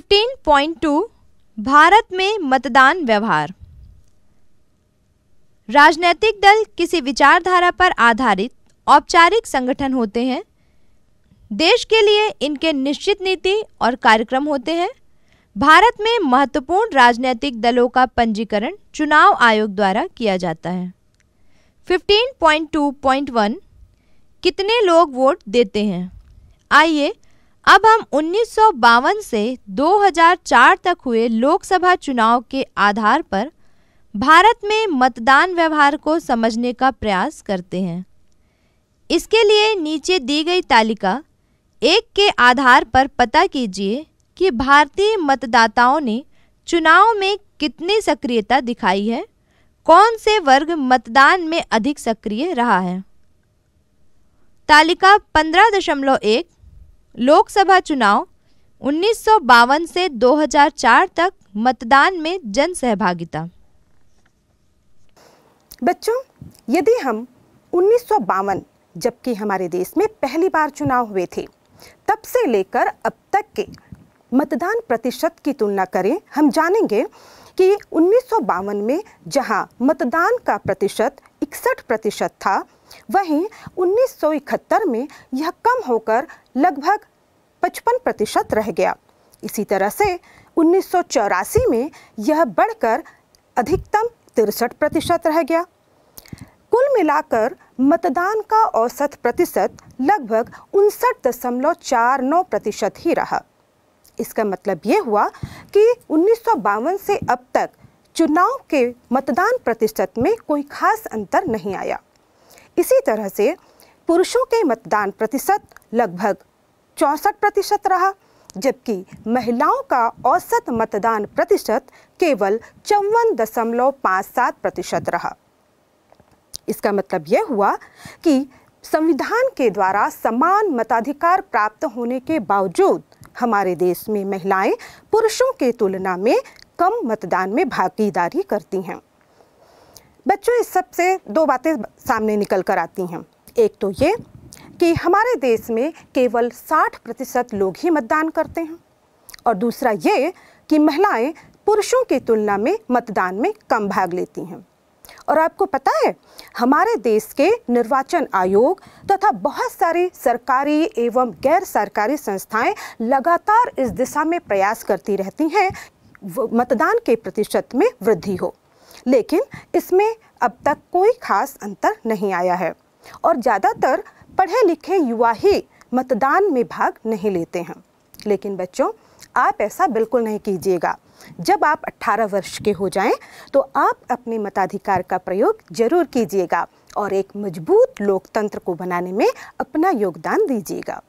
15.2 भारत में मतदान व्यवहार। राजनैतिक दल किसी विचारधारा पर आधारित औपचारिक संगठन होते हैं। देश के लिए इनके निश्चित नीति और कार्यक्रम होते हैं। भारत में महत्वपूर्ण राजनीतिक दलों का पंजीकरण चुनाव आयोग द्वारा किया जाता है। 15.2.1 कितने लोग वोट देते हैं? आइए अब हम उन्नीस सौ बावन से 2004 तक हुए लोकसभा चुनाव के आधार पर भारत में मतदान व्यवहार को समझने का प्रयास करते हैं। इसके लिए नीचे दी गई तालिका, एक के आधार पर पता कीजिए कि भारतीय मतदाताओं ने चुनाव में कितनी सक्रियता दिखाई है, कौन से वर्ग मतदान में अधिक सक्रिय रहा है। तालिका 15.1 लोकसभा चुनाव, उन्नीस सौ बावन से 2004 तक मतदान में जन सहभागिता बच्चों, यदि हम उन्नीस जबकि हमारे देश में पहली बार चुनाव हुए थे, तब से लेकर अब तक के मतदान प्रतिशत की तुलना करें, हम जानेंगे कि उन्नीस सौ बावन में जहाँ मतदान का प्रतिशत इकसठ प्रतिशत था, वहीं 1971 में यह कम होकर लगभग 55 प्रतिशत रह गया। इसी तरह से उन्नीस सौ चौरासी में यह बढ़कर अधिकतम तिरसठ प्रतिशत रह गया। कुल मिलाकर मतदान का औसत प्रतिशत लगभग उनसठ दशमलव चार नौ प्रतिशत ही रहा। इसका मतलब ये हुआ कि उन्नीस सौ बावन से अब तक चुनाव के मतदान प्रतिशत में कोई खास अंतर नहीं आया। इसी तरह से पुरुषों के मतदान प्रतिशत लगभग चौंसठ प्रतिशत रहा, जबकि महिलाओं का औसत मतदान प्रतिशत केवल चौवन दशमलव पाँच सात प्रतिशत रहा। इसका मतलब यह हुआ कि संविधान के द्वारा समान मताधिकार प्राप्त होने के बावजूद हमारे देश में महिलाएँ पुरुषों के तुलना में कम मतदान में भागीदारी करती हैं। बच्चों, इस सबसे दो बातें सामने निकल कर आती हैं। एक तो ये कि हमारे देश में केवल 60 प्रतिशत लोग ही मतदान करते हैं। और दूसरा ये कि महिलाएँ पुरुषों की तुलना में मतदान में कम भाग लेती हैं। और आपको पता है, हमारे देश के निर्वाचन आयोग तथा बहुत सारी सरकारी एवं गैर सरकारी संस्थाएँ लगातार इस दिशा में प्रयास करती रहती हैं मतदान के प्रतिशत में वृद्धि हो। लेकिन इसमें अब तक कोई खास अंतर नहीं आया है। और ज़्यादातर पढ़े लिखे युवा ही मतदान में भाग नहीं लेते हैं। लेकिन बच्चों, आप ऐसा बिल्कुल नहीं कीजिएगा। जब आप 18 वर्ष के हो जाएँ तो आप अपने मताधिकार का प्रयोग ज़रूर कीजिएगा और एक मज़बूत लोकतंत्र को बनाने में अपना योगदान दीजिएगा।